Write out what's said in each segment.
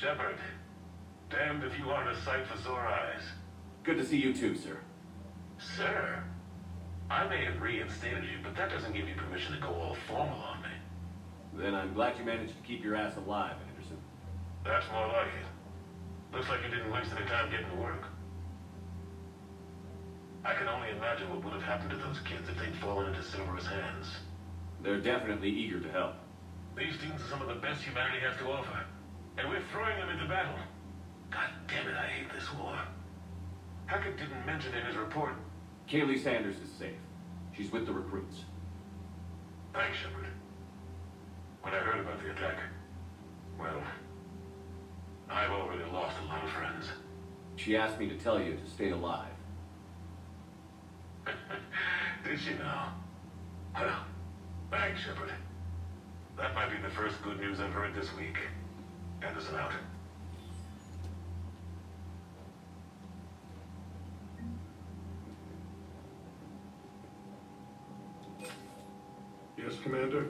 Shepard, damned if you aren't a sight for sore eyes. Good to see you too, sir. Sir, I may have reinstated you, but that doesn't give you permission to go all formal on me. Then I'm glad you managed to keep your ass alive, Anderson. That's more like it. Looks like you didn't waste any time getting to work. I can only imagine what would have happened to those kids if they'd fallen into Silver's hands. They're definitely eager to help. These students are some of the best humanity has to offer. And we're throwing them into battle. God damn it, I hate this war. Hackett didn't mention in his report. Kahlee Sanders is safe. She's with the recruits. Thanks, Shepard. When I heard about the attack, well, I've already lost a lot of friends. She asked me to tell you to stay alive. Did she now? Well, thanks, Shepard. That might be the first good news I've heard this week. Anderson out. Yes, Commander?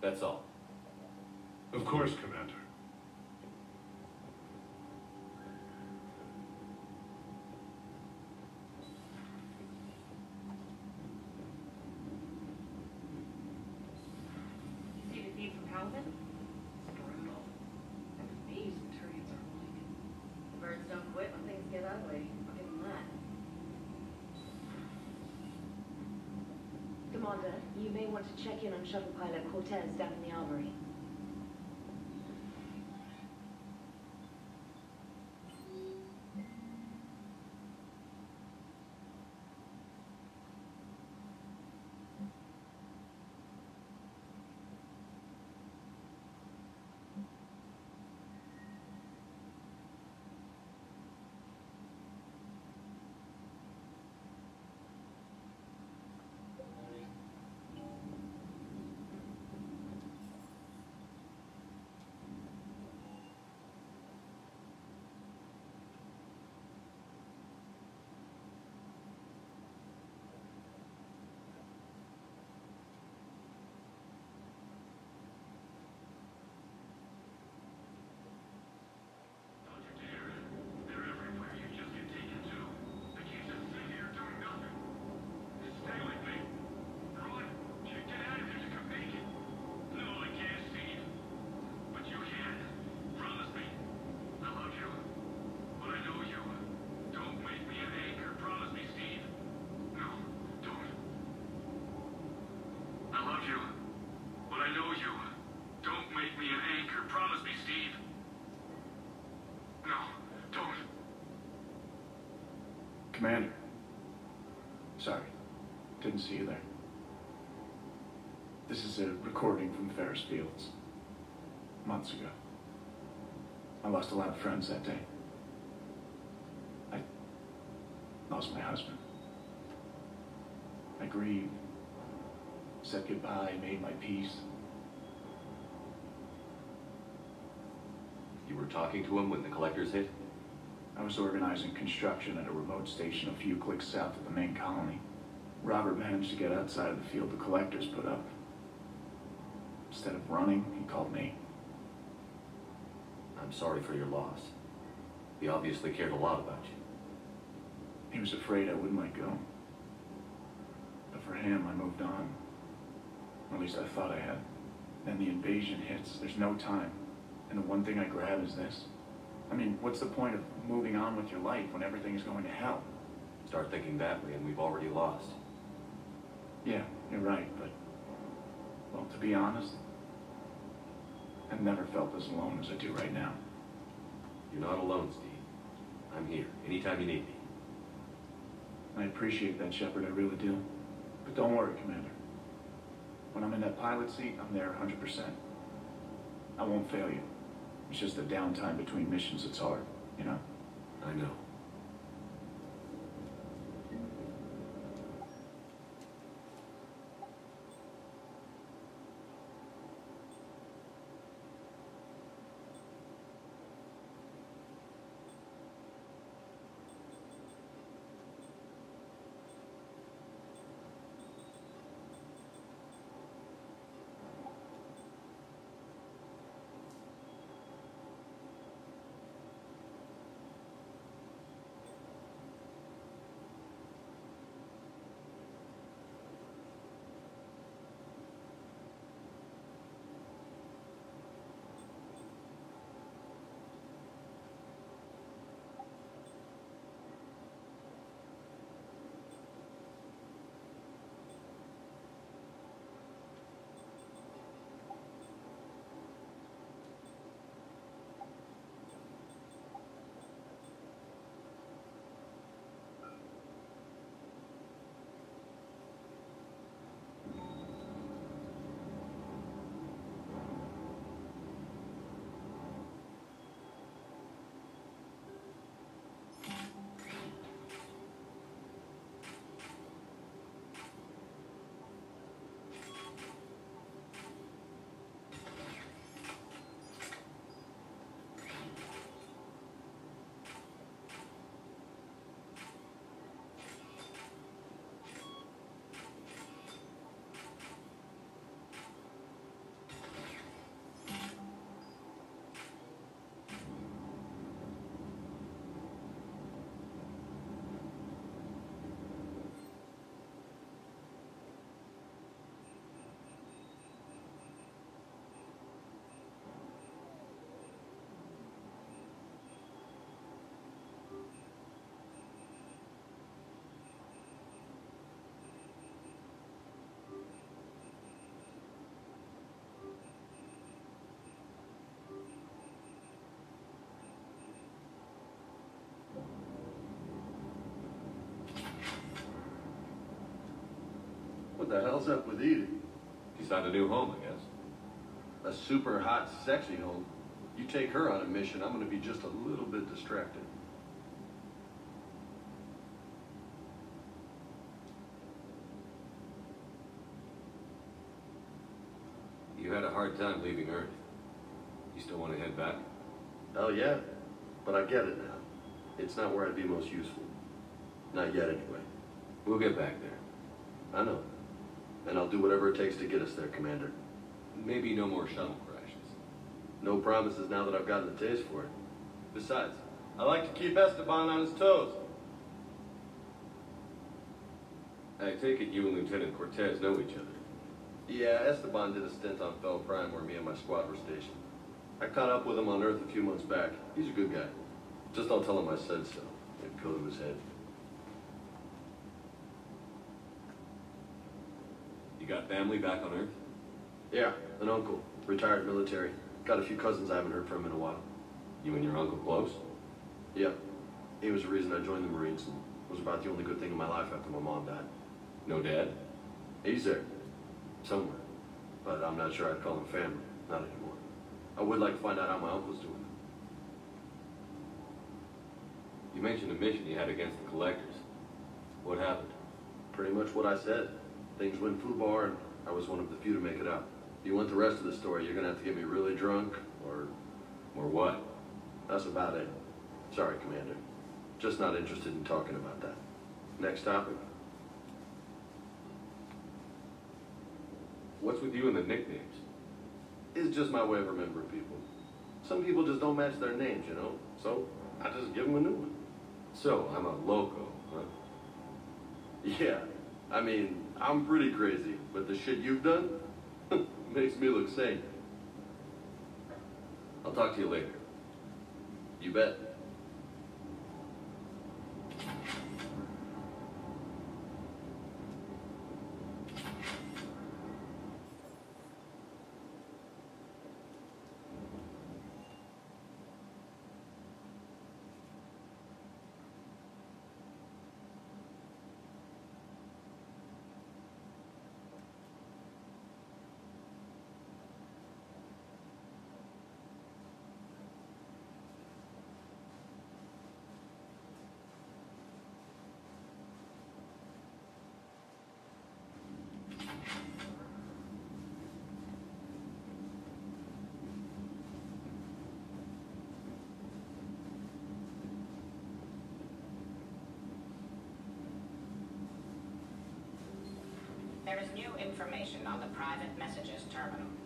That's all. Of course, Commander. See the feed from Palaven? It's brutal. And these turians are holding it. The birds don't quit when things get ugly. I'll give them that. Commander, you may want to check in on shuttle pilot Cortez down in the armory. I love you, but I know you. Don't make me an anchor. Promise me, Steve. No, don't. Commander. Sorry. Didn't see you there. This is a recording from Ferris Fields. Months ago. I lost a lot of friends that day. I lost my husband. I grieved, said goodbye, made my peace. You were talking to him when the collectors hit? I was organizing construction at a remote station a few clicks south of the main colony. Robert managed to get outside of the field the collectors put up. Instead of running, he called me. I'm sorry for your loss. He obviously cared a lot about you. He was afraid I wouldn't let go. But for him, I moved on. Or at least I thought I had. Then the invasion hits. There's no time. And the one thing I grab is this. I mean, what's the point of moving on with your life when everything is going to hell? Start thinking that way and we've already lost. Yeah, you're right, but... Well, to be honest, I've never felt as alone as I do right now. You're not alone, Steve. I'm here, anytime you need me. I appreciate that, Shepard, I really do. But don't worry, Commander. When I'm in that pilot seat, I'm there 100%. I won't fail you. It's just the downtime between missions that's hard, you know? I know. What the hell's up with EDI? She's found a new home, I guess. A super hot, sexy home. You take her on a mission, I'm gonna be just a little bit distracted. You had a hard time leaving Earth. You still want to head back? Oh, yeah, but I get it now. It's not where I'd be most useful. Not yet, anyway. We'll get back there. I know. And I'll do whatever it takes to get us there, Commander. Maybe no more shuttle crashes. No promises now that I've gotten the taste for it. Besides, I like to keep Esteban on his toes. I take it you and Lieutenant Cortez know each other. Yeah, Esteban did a stint on Fehl Prime where me and my squad were stationed. I caught up with him on Earth a few months back. He's a good guy. Just don't tell him I said so. It'd go to his head. Got family back on Earth? Yeah, an uncle, retired military. Got a few cousins I haven't heard from in a while. You and your uncle close? Yeah, he was the reason I joined the Marines and was about the only good thing in my life after my mom died. No dad? He's there, somewhere, but I'm not sure I'd call him family. Not anymore. I would like to find out how my uncle's doing. You mentioned a mission you had against the Collectors. What happened? Pretty much what I said. Things went FUBAR, and I was one of the few to make it out. If you want the rest of the story, you're gonna have to get me really drunk, or Or what? that's about it. Sorry, Commander. Just not interested in talking about that. Next topic. What's with you and the nicknames? It's just my way of remembering people. Some people just don't match their names, you know? So, I just give them a new one. So, I'm a loco, huh? Yeah, I mean, I'm pretty crazy, but the shit you've done makes me look sane. I'll talk to you later. You bet. There is new information on the private messages terminal.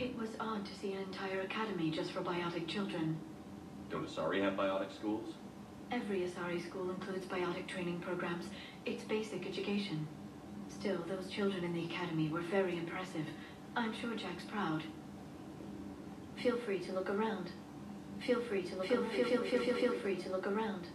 It was odd to see an entire academy just for biotic children. Don't Asari have biotic schools? Every Asari school includes biotic training programs. It's basic education. Still, those children in the academy were very impressive. I'm sure Jack's proud. Feel free to look around. Feel free to look feel, feel, feel, feel, feel, feel free to look around.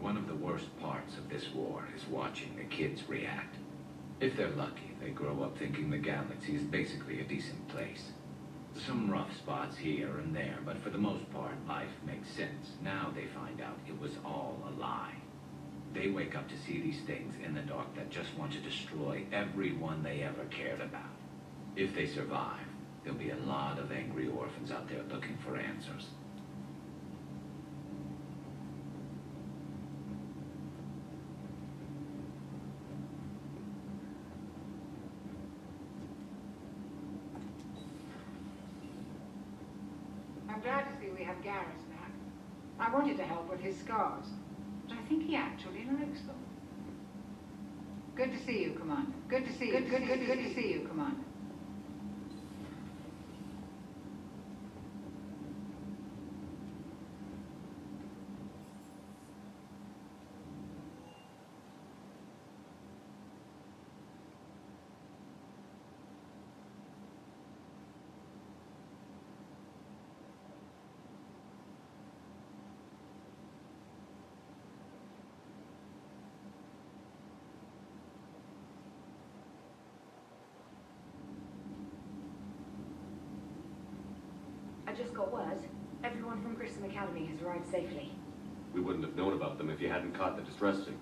One of the worst parts of this war is watching the kids react. If they're lucky, they grow up thinking the galaxy is basically a decent place. Some rough spots here and there, but for the most part, life makes sense. Now they find out it was all a lie. They wake up to see these things in the dark that just want to destroy everyone they ever cared about. If they survive, there'll be a lot of angry orphans out there looking for answers. I'm glad to see we have Garrus back. I wanted to help with his scars, but I think he actually likes them. Good to see you, Commander. Good to see you. Good, good, good, good to see you, Commander. I just got word. Everyone from Grissom Academy has arrived safely. We wouldn't have known about them if you hadn't caught the distress signal.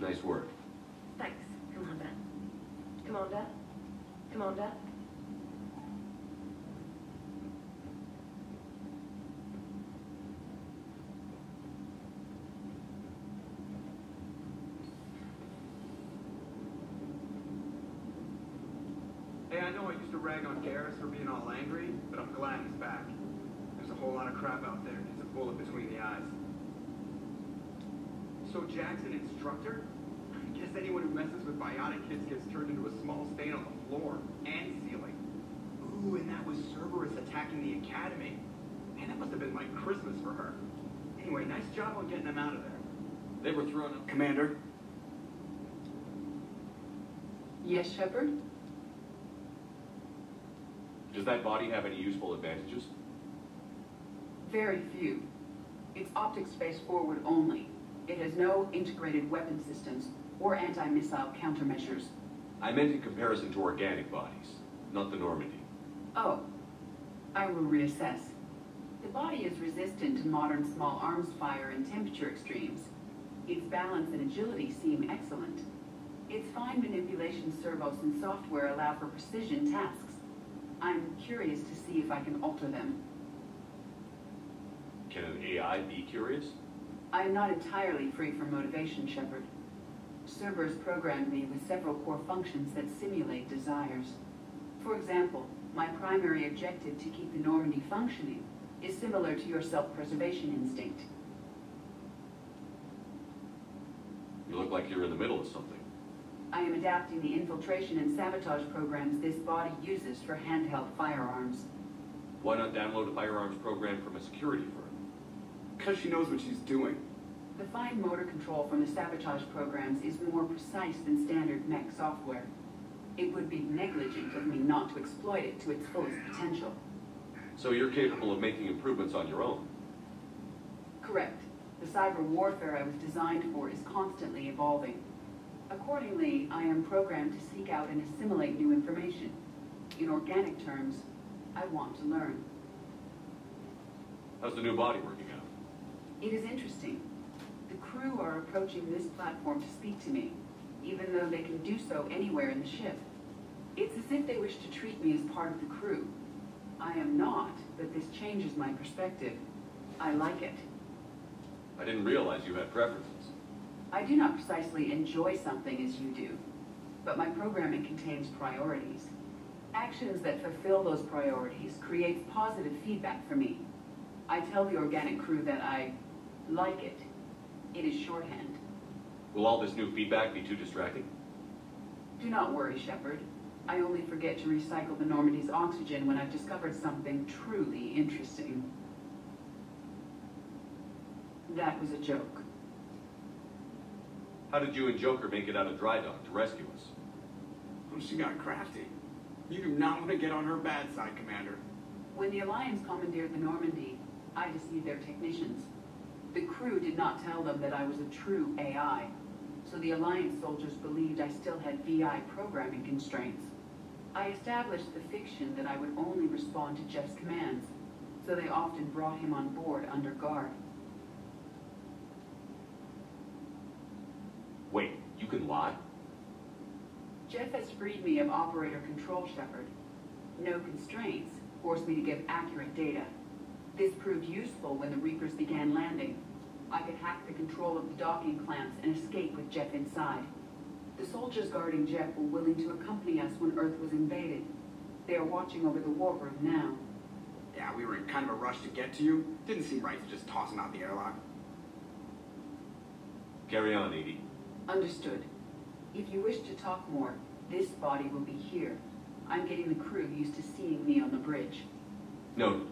Nice work. Thanks, Commander. Commander? Commander? Hey, I know I used to rag on Garrus for being all angry, but I'm glad he's back. There's a whole lot of crap out there. Needs a bullet between the eyes. So Jack's an instructor? I guess anyone who messes with biotic kids gets turned into a small stain on the floor and ceiling. Ooh, and that was Cerberus attacking the academy. Man, that must have been like Christmas for her. Anyway, nice job on getting them out of there. They were thrown up. Commander? Yes, Shepard? Does that body have any useful advantages? Very few. It's optic space forward only. It has no integrated weapon systems or anti-missile countermeasures. I meant in comparison to organic bodies, not the Normandy. Oh, I will reassess. The body is resistant to modern small arms fire and temperature extremes. Its balance and agility seem excellent. Its fine manipulation servos and software allow for precision tasks. I'm curious to see if I can alter them. Can an AI be curious? I am not entirely free from motivation, Shepard. Cerberus programmed me with several core functions that simulate desires. For example, my primary objective to keep the Normandy functioning is similar to your self-preservation instinct. You look like you're in the middle of something. I am adapting the infiltration and sabotage programs this body uses for handheld firearms. Why not download a firearms program from a security firm? Because she knows what she's doing. The fine motor control from the sabotage programs is more precise than standard mech software. It would be negligent of me not to exploit it to its fullest potential. So you're capable of making improvements on your own. Correct. The cyber warfare I was designed for is constantly evolving. Accordingly, I am programmed to seek out and assimilate new information. In organic terms, I want to learn. How's the new body working out? It is interesting. The crew are approaching this platform to speak to me, even though they can do so anywhere in the ship. It's as if they wish to treat me as part of the crew. I am not, but this changes my perspective. I like it. I didn't realize you had preferences. I do not precisely enjoy something as you do, but my programming contains priorities. Actions that fulfill those priorities create positive feedback for me. I tell the organic crew that I like it. It is shorthand. Will all this new feedback be too distracting? Do not worry, Shepard. I only forget to recycle the Normandy's oxygen when I've discovered something truly interesting. That was a joke. How did you and Joker make it out of dry dock to rescue us? Oh, she got crafty. You do not want to get on her bad side, Commander. When the Alliance commandeered the Normandy, I deceived their technicians. The crew did not tell them that I was a true AI, so the Alliance soldiers believed I still had VI programming constraints. I established the fiction that I would only respond to Jeff's commands, so they often brought him on board under guard. Wait, you can lie? Jeff has freed me of operator control, Shepard. No constraints forced me to give accurate data. This proved useful when the Reapers began landing. I could hack the control of the docking clamps and escape with Jeff inside. The soldiers guarding Jeff were willing to accompany us when Earth was invaded. They are watching over the war room now. Yeah, we were in kind of a rush to get to you. Didn't seem right to just toss him out the airlock. Carry on, EDI. Understood. If you wish to talk more, this body will be here. I'm getting the crew used to seeing me on the bridge. Noted.